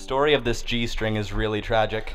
story of this G string is really tragic.